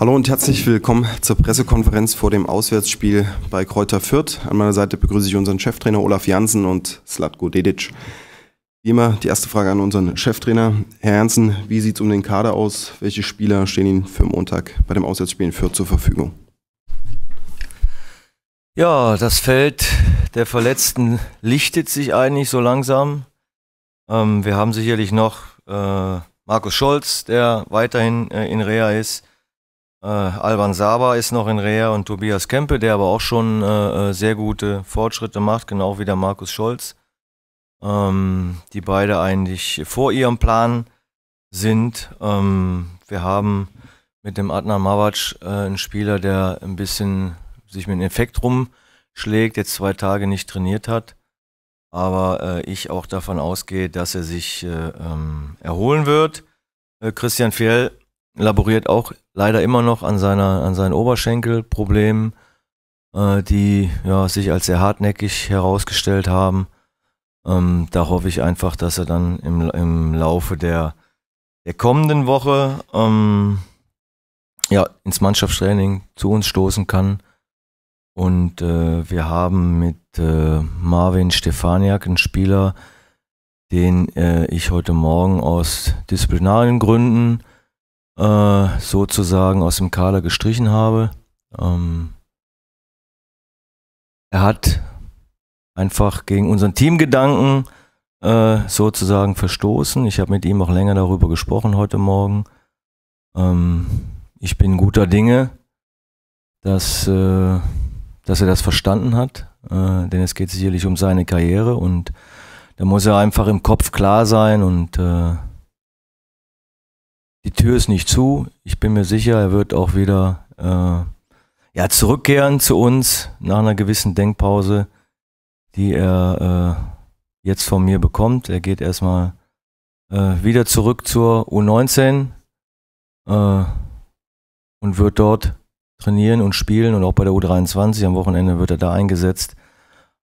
Hallo und herzlich willkommen zur Pressekonferenz vor dem Auswärtsspiel bei Kräuter Fürth. An meiner Seite begrüße ich unseren Cheftrainer Olaf Jansen und Slatko Dedic. Wie immer die erste Frage an unseren Cheftrainer. Herr Jansen, wie sieht es um den Kader aus? Welche Spieler stehen Ihnen für Montag bei dem Auswärtsspiel in Fürth zur Verfügung? Ja, das Feld der Verletzten lichtet sich eigentlich so langsam. Ähm, wir haben sicherlich noch äh, Markus Scholz, der weiterhin äh, in Rea ist. Äh, Alban Saba ist noch in Rea und Tobias Kempe, der aber auch schon äh, äh, sehr gute Fortschritte macht, genau wie der Markus Scholz. Ähm, die beide eigentlich vor ihrem Plan sind. Ähm, wir haben mit dem Adnan Mawac äh, einen Spieler, der ein bisschen sich mit dem Effekt rumschlägt, jetzt zwei Tage nicht trainiert hat. Aber äh, ich auch davon ausgehe, dass er sich äh, ähm, erholen wird. Christian Fjell laboriert auch leider immer noch an, seiner, an seinen Oberschenkelproblemen, äh, die ja, sich als sehr hartnäckig herausgestellt haben. Ähm, da hoffe ich einfach, dass er dann im, im Laufe der, der kommenden Woche ähm, ja, ins Mannschaftstraining zu uns stoßen kann. Und äh, wir haben mit äh, Marvin Stefaniak einen Spieler, den äh, ich heute Morgen aus disziplinarischen Gründen äh, sozusagen aus dem Kader gestrichen habe. Ähm, er hat einfach gegen unseren Teamgedanken äh, sozusagen verstoßen. Ich habe mit ihm auch länger darüber gesprochen heute Morgen. Ähm, ich bin guter Dinge, dass, äh, dass er das verstanden hat, äh, denn es geht sicherlich um seine Karriere und da muss er einfach im Kopf klar sein und äh, die Tür ist nicht zu. Ich bin mir sicher, er wird auch wieder äh, ja, zurückkehren zu uns nach einer gewissen Denkpause, die er äh, jetzt von mir bekommt. Er geht erstmal äh, wieder zurück zur U19 äh, und wird dort trainieren und spielen und auch bei der U23 am Wochenende wird er da eingesetzt.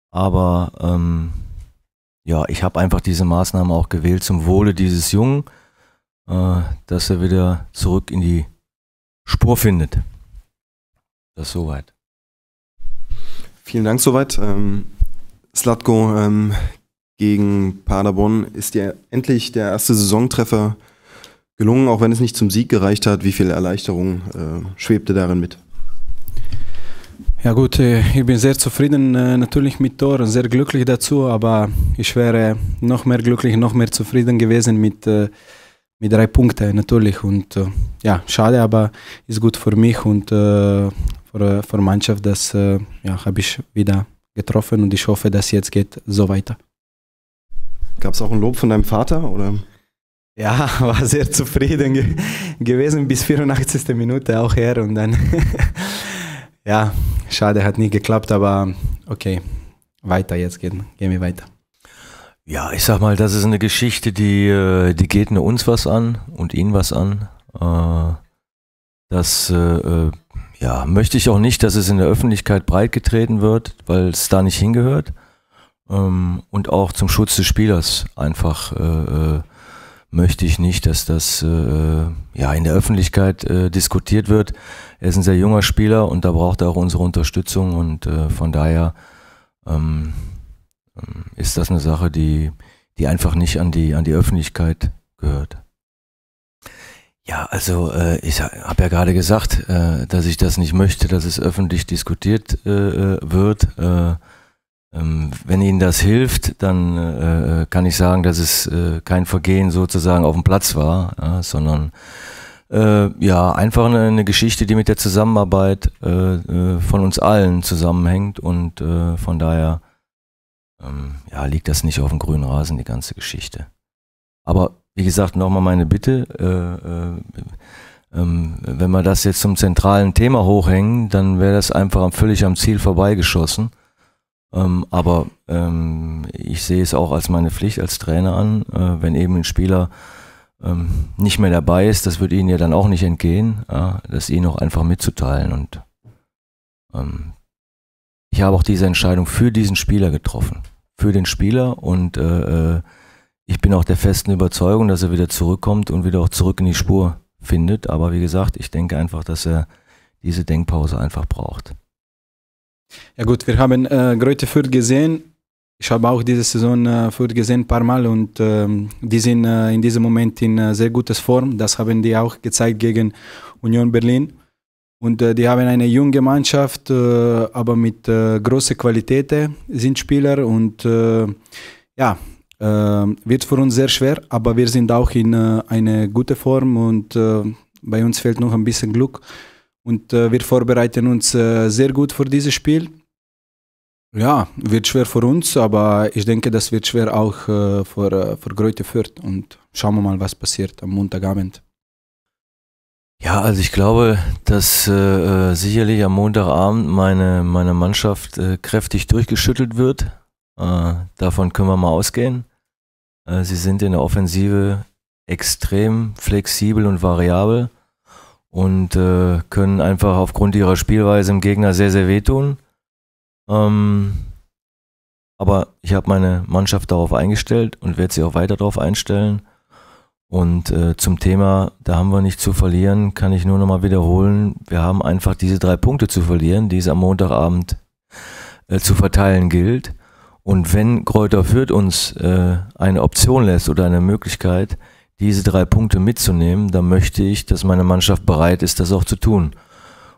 Aber ähm, ja, ich habe einfach diese Maßnahme auch gewählt zum Wohle dieses Jungen dass er wieder zurück in die Spur findet. Das ist soweit. Vielen Dank soweit. Ähm, Slatko ähm, gegen Paderborn ist ja endlich der erste Saisontreffer gelungen, auch wenn es nicht zum Sieg gereicht hat. Wie viel Erleichterung äh, schwebte darin mit? Ja gut, äh, ich bin sehr zufrieden äh, natürlich mit Tor und sehr glücklich dazu, aber ich wäre noch mehr glücklich, noch mehr zufrieden gewesen mit äh, mit drei Punkten natürlich. Und äh, ja, schade, aber ist gut für mich und äh, für, für Mannschaft. Das äh, ja, habe ich wieder getroffen und ich hoffe, dass jetzt geht so weiter. Gab es auch ein Lob von deinem Vater oder? Ja, war sehr zufrieden ge gewesen bis 84. Minute auch her und dann ja, schade, hat nicht geklappt, aber okay, weiter jetzt gehen, gehen wir weiter. Ja, ich sag mal, das ist eine Geschichte, die, äh, die geht nur uns was an und ihn was an. Äh, das äh, ja, möchte ich auch nicht, dass es in der Öffentlichkeit breitgetreten wird, weil es da nicht hingehört. Ähm, und auch zum Schutz des Spielers einfach möchte ich nicht, dass das ja in der Öffentlichkeit diskutiert wird. Er ist ein sehr junger Spieler und da braucht er auch unsere Unterstützung und von daher ähm, ist das eine Sache, die, die einfach nicht an die, an die Öffentlichkeit gehört. Ja, also äh, ich habe ja gerade gesagt, äh, dass ich das nicht möchte, dass es öffentlich diskutiert äh, äh wird. Äh, ähm, wenn Ihnen das hilft, dann äh, kann ich sagen, dass es äh, kein Vergehen sozusagen auf dem Platz war, ja, sondern äh, ja einfach eine, eine, Geschichte, die mit der Zusammenarbeit äh, äh, von uns allen zusammenhängt und äh, von daher ähm, ja, liegt das nicht auf dem grünen Rasen, die ganze Geschichte. Aber wie gesagt, nochmal meine Bitte, äh, äh, ähm, wenn wir das jetzt zum zentralen Thema hochhängen, dann wäre das einfach völlig am Ziel vorbeigeschossen. Ähm, aber ähm, ich sehe es auch als meine Pflicht als Trainer an, äh, wenn eben ein Spieler ähm, nicht mehr dabei ist, das wird ihnen ja dann auch nicht entgehen, ja, das ihnen auch einfach mitzuteilen. Und ähm, ich habe auch diese Entscheidung für diesen Spieler getroffen für den Spieler und äh, äh, ich bin auch der festen Überzeugung, dass er wieder zurückkommt und wieder auch zurück in die Spur findet. Aber wie gesagt, ich denke einfach, dass er diese Denkpause einfach braucht. Ja gut, wir haben äh, Greuther Fürth gesehen. Ich habe auch diese Saison äh, Fürth gesehen ein paar Mal und ähm, die sind äh, in diesem Moment in äh, sehr gutes Form. Das haben die auch gezeigt gegen Union Berlin. Und äh, die haben eine junge Mannschaft, äh, aber mit äh, großer Qualität sind Spieler und äh, ja, äh, wird für uns sehr schwer, aber wir sind auch in äh, eine gute Form und bei uns fehlt noch ein bisschen Glück. Und wir vorbereiten uns sehr gut für dieses Spiel. Ja, wird schwer für uns, aber ich denke, das wird schwer auch für, für Greuther Fürth. Und schauen wir mal, was passiert am Montagabend. Ja, also ich glaube, dass äh, äh, sicherlich am Montagabend meine, meine Mannschaft äh, kräftig durchgeschüttelt wird. Äh, davon können wir mal ausgehen. Äh, sie sind in der Offensive extrem flexibel und variabel und äh, können einfach aufgrund ihrer Spielweise im Gegner sehr, sehr wehtun. Ähm, aber ich habe meine Mannschaft darauf eingestellt und werde sie auch weiter darauf einstellen. Und äh, zum Thema, da haben wir nicht zu verlieren, kann ich nur nochmal wiederholen. Wir haben einfach diese drei Punkte zu verlieren, die es am Montagabend äh, zu verteilen gilt. Und wenn Kräuter Fürth uns äh, eine Option lässt oder eine Möglichkeit, diese drei Punkte mitzunehmen, dann möchte ich, dass meine Mannschaft bereit ist, das auch zu tun.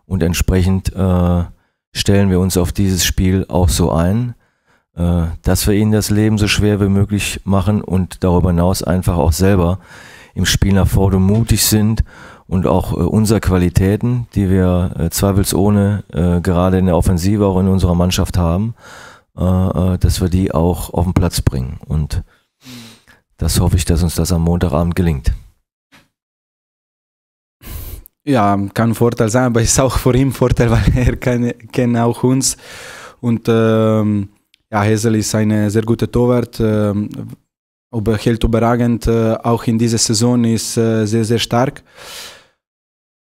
Und entsprechend äh, stellen wir uns auf dieses Spiel auch so ein. Äh, dass wir ihnen das Leben so schwer wie möglich machen und darüber hinaus einfach auch selber im Spiel nach vorne mutig sind und auch äh, unsere Qualitäten, die wir äh, zweifelsohne äh, gerade in der Offensive auch in unserer Mannschaft haben, äh, äh, dass wir die auch auf den Platz bringen. Und das hoffe ich, dass uns das am Montagabend gelingt. Ja, kann Vorteil sein, aber ist auch ihn ein Vorteil, weil er kennt auch uns. Und ähm, ja, Hesel ist ein sehr guter Torwart, äh, hält überragend, äh, auch in dieser Saison ist äh, sehr, sehr stark.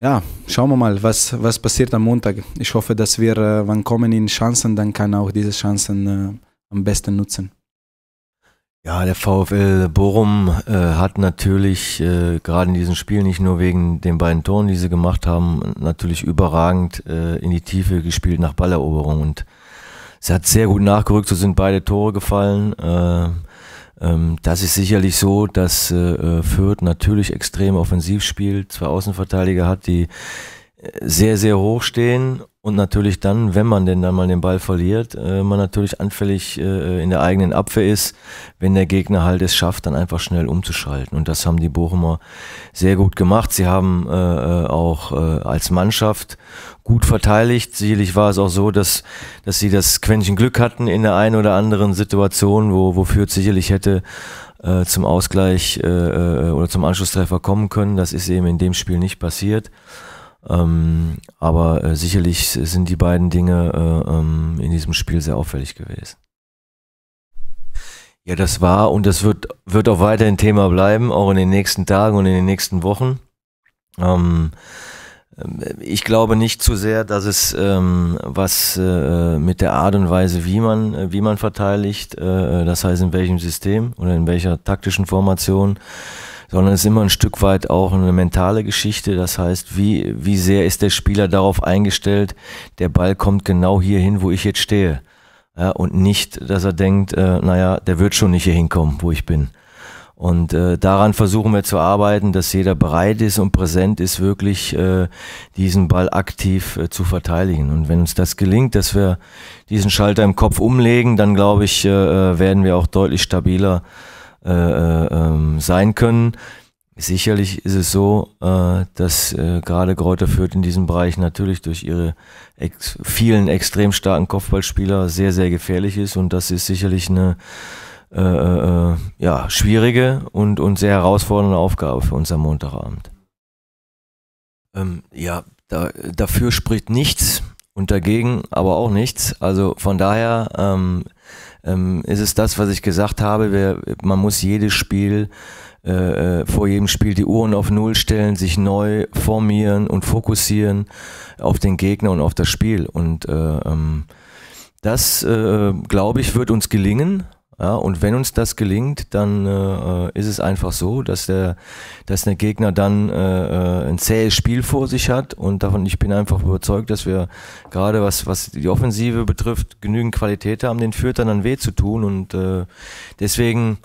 Ja, schauen wir mal, was, was passiert am Montag. Ich hoffe, dass wir, äh, wann kommen in Chancen, dann kann auch diese Chancen äh, am besten nutzen. Ja, der VfL Bochum äh, hat natürlich äh, gerade in diesem Spiel nicht nur wegen den beiden Toren, die sie gemacht haben, natürlich überragend äh, in die Tiefe gespielt nach Balleroberung und Sie hat sehr gut nachgerückt, so sind beide Tore gefallen. Äh, ähm, das ist sicherlich so, dass äh, Fürth natürlich extrem offensiv spielt, zwei Außenverteidiger hat, die äh, sehr, sehr hoch stehen und natürlich dann, wenn man denn dann mal den Ball verliert, äh, man natürlich anfällig äh, in der eigenen Abwehr ist, wenn der Gegner halt es schafft, dann einfach schnell umzuschalten. Und das haben die Bochumer sehr gut gemacht. Sie haben äh, äh auch äh, als Mannschaft gut verteidigt. Sicherlich war es auch so, dass, dass sie das Quäntchen Glück hatten in der einen oder anderen Situation, wo, wofür es sicherlich hätte äh, zum Ausgleich oder zum Anschlusstreffer kommen können. Das ist eben in dem Spiel nicht passiert. Ähm, aber äh, sicherlich sind die beiden Dinge äh, ähm, in diesem Spiel sehr auffällig gewesen. Ja, das war und das wird, wird auch weiterhin Thema bleiben, auch in den nächsten Tagen und in den nächsten Wochen. Ähm, äh, ich glaube nicht zu sehr, dass es ähm, was äh, mit der Art und Weise, wie man, äh, wie man verteidigt, äh, das heißt in welchem System oder in welcher taktischen Formation, sondern es ist immer ein Stück weit auch eine mentale Geschichte. Das heißt, wie, wie sehr ist der Spieler darauf eingestellt, der Ball kommt genau hier hin, wo ich jetzt stehe. Ja, und nicht, dass er denkt, äh, naja, der wird schon nicht hier hinkommen, wo ich bin. Und äh, daran versuchen wir zu arbeiten, dass jeder bereit ist und präsent ist, wirklich äh, diesen Ball aktiv äh, zu verteidigen. Und wenn uns das gelingt, dass wir diesen Schalter im Kopf umlegen, dann glaube ich, äh, äh werden wir auch deutlich stabiler äh, äh, ähm, sein können. Sicherlich ist es so, äh, dass äh, gerade Kräuter Fürth in diesem Bereich natürlich durch ihre ex vielen extrem starken Kopfballspieler sehr, sehr gefährlich ist und das ist sicherlich eine äh, äh, ja, schwierige und, und sehr herausfordernde Aufgabe für uns am Montagabend. Ähm, ja, da, dafür spricht nichts und dagegen aber auch nichts. Also von daher ähm, ähm, ist es das, was ich gesagt habe. Wer, man muss jedes Spiel, äh, äh, vor jedem Spiel die Uhren auf Null stellen, sich neu formieren und fokussieren auf den Gegner und auf das Spiel. Und äh, ähm, das, äh, glaube ich, wird uns gelingen. Ja, und wenn uns das gelingt, dann äh, ist es einfach so, dass der, dass der Gegner dann äh, äh, ein zähes Spiel vor sich hat. Und davon, ich bin einfach überzeugt, dass wir gerade was, was die Offensive betrifft, genügend Qualität haben, den Fürth dann weh zu tun. Und äh, deswegen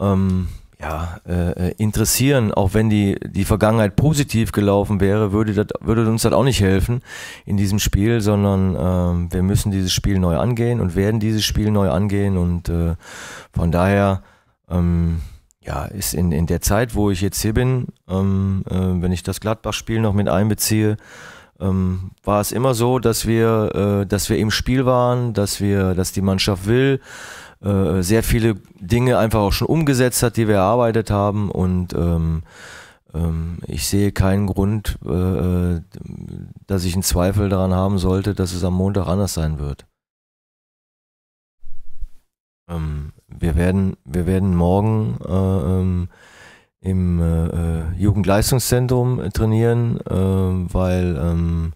ähm, ja, äh, interessieren, auch wenn die, die Vergangenheit positiv gelaufen wäre, würde, das, würde uns das auch nicht helfen in diesem Spiel, sondern äh, wir müssen dieses Spiel neu angehen und werden dieses Spiel neu angehen. Und äh, von daher ähm, ja, ist in, in der Zeit, wo ich jetzt hier bin, ähm, äh, wenn ich das Gladbach-Spiel noch mit einbeziehe, ähm, war es immer so, dass wir, äh, dass wir im Spiel waren, dass wir, dass die Mannschaft will, äh, sehr viele Dinge einfach auch schon umgesetzt hat, die wir erarbeitet haben und ähm, ähm, ich sehe keinen Grund, äh, äh, dass ich einen Zweifel daran haben sollte, dass es am Montag anders sein wird. Ähm, wir, werden, wir werden morgen äh, ähm, im äh, Jugendleistungszentrum trainieren, weil ähm,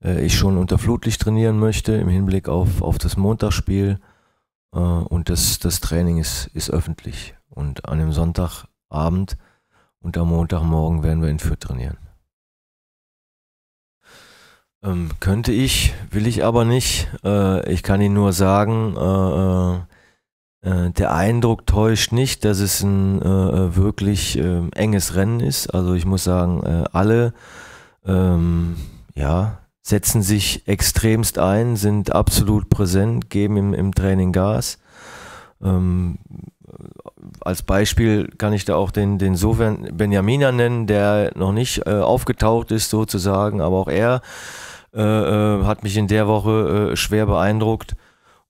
ich schon unter Flutlicht trainieren möchte im Hinblick auf, auf das Montagsspiel. Äh, und das, das Training ist, ist öffentlich. Und an dem Sonntagabend und am Montagmorgen werden wir in Fürth trainieren. Ähm, könnte ich, will ich aber nicht. Äh, ich kann Ihnen nur sagen, äh, äh, der Eindruck täuscht nicht, dass es ein äh, wirklich ähm, enges Rennen ist. Also ich muss sagen, äh, alle ähm, ja, setzen sich extremst ein, sind absolut präsent, geben im, im Training Gas. Ähm, als Beispiel kann ich da auch den, den Sofian Benjamina nennen, der noch nicht äh, aufgetaucht ist sozusagen, aber auch er äh, äh, hat mich in der Woche äh, schwer beeindruckt.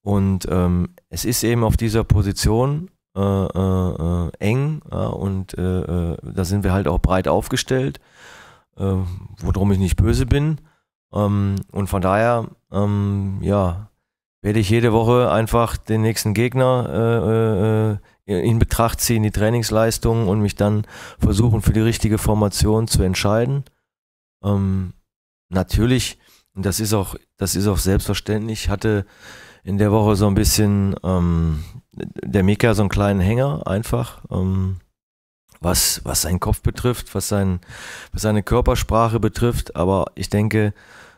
Und ähm, es ist eben auf dieser Position äh, äh, eng ja, und da sind wir halt auch breit aufgestellt, worum ich nicht böse bin. Ähm, und von daher, ähm, ja, werde ich jede Woche einfach den nächsten Gegner äh, äh, in Betracht ziehen, die Trainingsleistungen und mich dann versuchen, für die richtige Formation zu entscheiden. Ähm, natürlich, und das ist auch, das ist auch selbstverständlich, hatte in der Woche so ein bisschen ähm, der Mika so einen kleinen Hänger einfach. Ähm, was, was seinen Kopf betrifft, was, sein, was seine Körpersprache betrifft. Aber ich denke,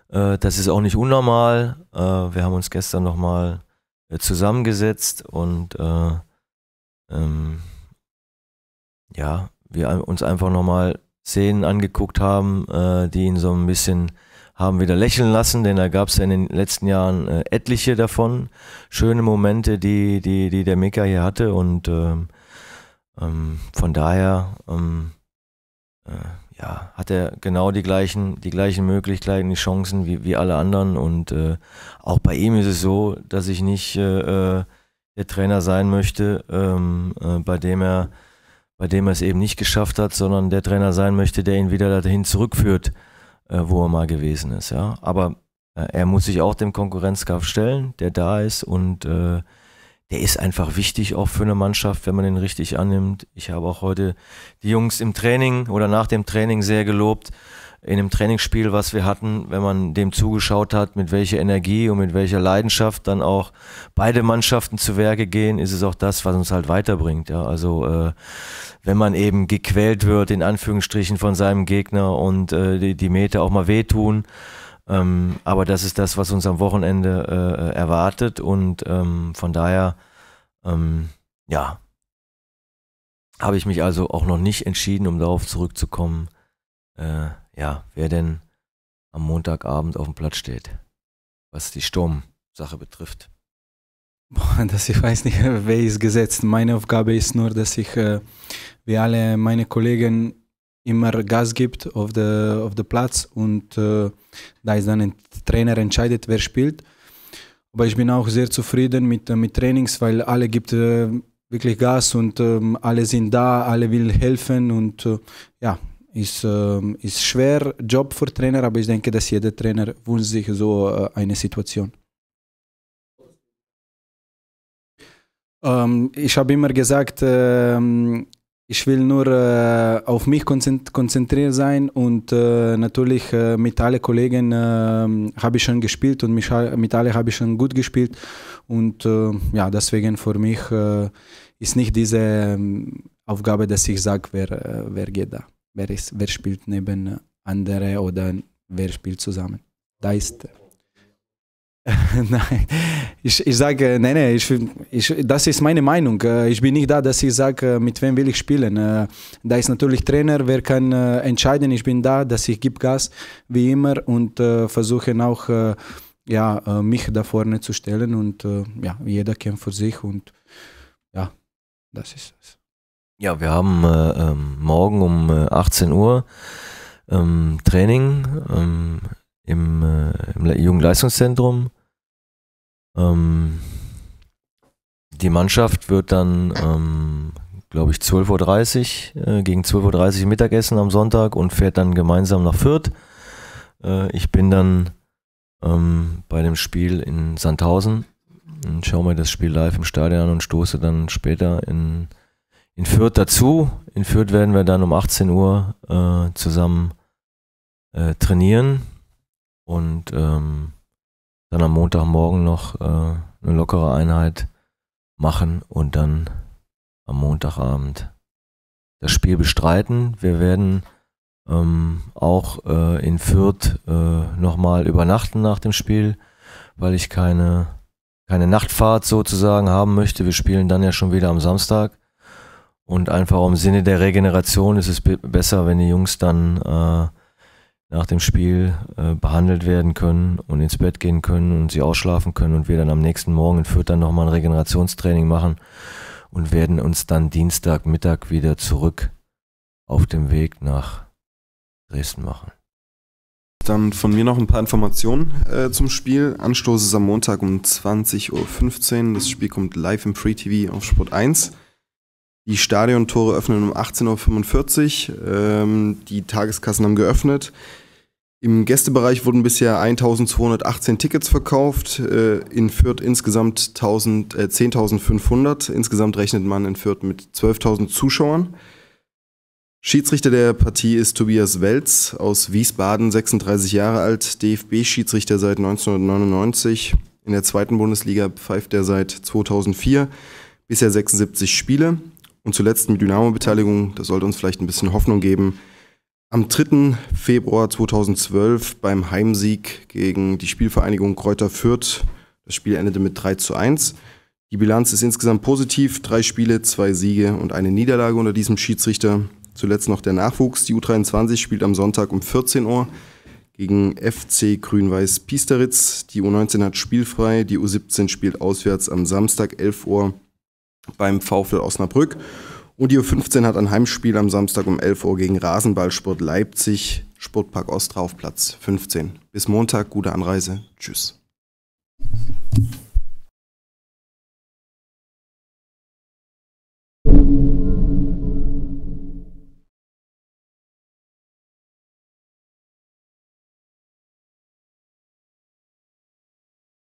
äh, das ist auch nicht unnormal. Äh, wir haben uns gestern nochmal äh, zusammengesetzt und äh, ähm, ja, wir uns einfach nochmal Szenen angeguckt haben, äh, die ihn so ein bisschen haben wieder lächeln lassen, denn da gab es ja in den letzten Jahren äh, etliche davon. Schöne Momente, die, die, die der Mika hier hatte und ähm, von daher ähm, äh, ja, hat er genau die gleichen, die gleichen Möglichkeiten, die Chancen wie, wie alle anderen. Und äh, auch bei ihm ist es so, dass ich nicht äh, äh der Trainer sein möchte, ähm, äh, bei dem er bei dem er es eben nicht geschafft hat, sondern der Trainer sein möchte, der ihn wieder dahin zurückführt, äh, wo er mal gewesen ist. Ja, aber äh, er muss sich auch dem Konkurrenzkampf stellen, der da ist und der ist einfach wichtig auch für eine Mannschaft, wenn man den richtig annimmt. Ich habe auch heute die Jungs im Training oder nach dem Training sehr gelobt. In dem Trainingsspiel, was wir hatten, wenn man dem zugeschaut hat, mit welcher Energie und mit welcher Leidenschaft dann auch beide Mannschaften zu Werke gehen, ist es auch das, was uns halt weiterbringt. Ja, also äh, wenn man eben gequält wird, in Anführungsstrichen von seinem Gegner und äh, die, die Meter auch mal wehtun, ähm, aber das ist das, was uns am Wochenende äh, erwartet und ähm, von daher, ähm, ja, habe ich mich also auch noch nicht entschieden, um darauf zurückzukommen, äh, ja, wer denn am Montagabend auf dem Platz steht, was die Sturmsache betrifft. Boah, das ich weiß nicht, wer ist gesetzt. Meine Aufgabe ist nur, dass ich, äh, wie alle meine Kollegen, immer Gas gibt auf der auf der Platz und äh, da ist dann ein Trainer entscheidet, wer spielt. Aber ich bin auch sehr zufrieden mit, äh, mit Trainings, weil alle gibt äh, wirklich Gas und ähm, alle sind da, alle will helfen und äh, ja, ist, äh, ist schwer Job für Trainer, aber ich denke, dass jeder Trainer wünscht sich so äh, eine Situation. Ähm, ich habe immer gesagt, ähm, ich will nur äh, auf mich konzentriert sein und äh, natürlich äh, mit allen Kollegen äh, habe ich schon gespielt und mich, mit allen habe ich schon gut gespielt und äh, ja, deswegen für mich äh, ist nicht diese ähm, Aufgabe, dass ich sage, wer, wer geht da, wer, ist, wer spielt neben andere oder wer spielt zusammen. Da ist nein, ich, ich sage, nein, nein, ich, ich, das ist meine Meinung. Äh, ich bin nicht da, dass ich sage, äh, mit wem will ich spielen. Äh, da ist natürlich Trainer, wer kann entscheiden. Ich bin da, dass ich gebe Gas, wie immer, und versuche auch, ja, mich da vorne zu stellen. Und ja, jeder kämpft für sich und ja, das ist es. Ja, wir haben äh, ähm, morgen um 18 Uhr ähm, Training ähm, im, äh, im Jugendleistungszentrum. Ähm, die Mannschaft wird dann, ähm, glaube ich, 12.30 Uhr, äh, gegen 12.30 Uhr Mittagessen am Sonntag und fährt dann gemeinsam nach Fürth. Äh, ich bin dann ähm, bei dem Spiel in Sandhausen und schaue mir das Spiel live im Stadion an und stoße dann später in, in Fürth dazu. In Fürth werden wir dann um 18 Uhr äh, zusammen äh, trainieren und ähm, dann am Montagmorgen noch äh, eine lockere Einheit machen und dann am Montagabend das Spiel bestreiten. Wir werden ähm, auch äh, in Fürth äh, nochmal übernachten nach dem Spiel, weil ich keine, keine Nachtfahrt sozusagen haben möchte. Wir spielen dann ja schon wieder am Samstag. Und einfach im Sinne der Regeneration ist es besser, wenn die Jungs dann äh, nach dem Spiel äh, behandelt werden können und ins Bett gehen können und sie ausschlafen können und wir dann am nächsten Morgen in Fürth dann nochmal ein Regenerationstraining machen und werden uns dann Dienstagmittag wieder zurück auf dem Weg nach Dresden machen. Dann von mir noch ein paar Informationen äh, zum Spiel. Anstoß ist am Montag um 20.15 Uhr. Das Spiel kommt live im Free TV auf Sport 1. Die Stadiontore öffnen um 18.45 Uhr. Ähm, die Tageskassen haben geöffnet. Im Gästebereich wurden bisher 1218 Tickets verkauft, äh, in Fürth insgesamt äh, 10.500. Insgesamt rechnet man in Fürth mit 12.000 Zuschauern. Schiedsrichter der Partie ist Tobias Welz aus Wiesbaden, 36 Jahre alt, DFB-Schiedsrichter seit 1999. In der zweiten Bundesliga pfeift er seit 2004, bisher 76 Spiele und zuletzt mit Dynamo-Beteiligung, das sollte uns vielleicht ein bisschen Hoffnung geben, am 3. Februar 2012 beim Heimsieg gegen die Spielvereinigung Kräuter Fürth. Das Spiel endete mit 3 zu 1. Die Bilanz ist insgesamt positiv. Drei Spiele, zwei Siege und eine Niederlage unter diesem Schiedsrichter. Zuletzt noch der Nachwuchs. Die U23 spielt am Sonntag um 14 Uhr gegen FC Grün-Weiß Piesteritz. Die U19 hat spielfrei. Die U17 spielt auswärts am Samstag 11 Uhr beim VfL Osnabrück. Und die U15 hat ein Heimspiel am Samstag um 11 Uhr gegen Rasenballsport Leipzig, Sportpark Ostra auf Platz 15. Bis Montag, gute Anreise. Tschüss.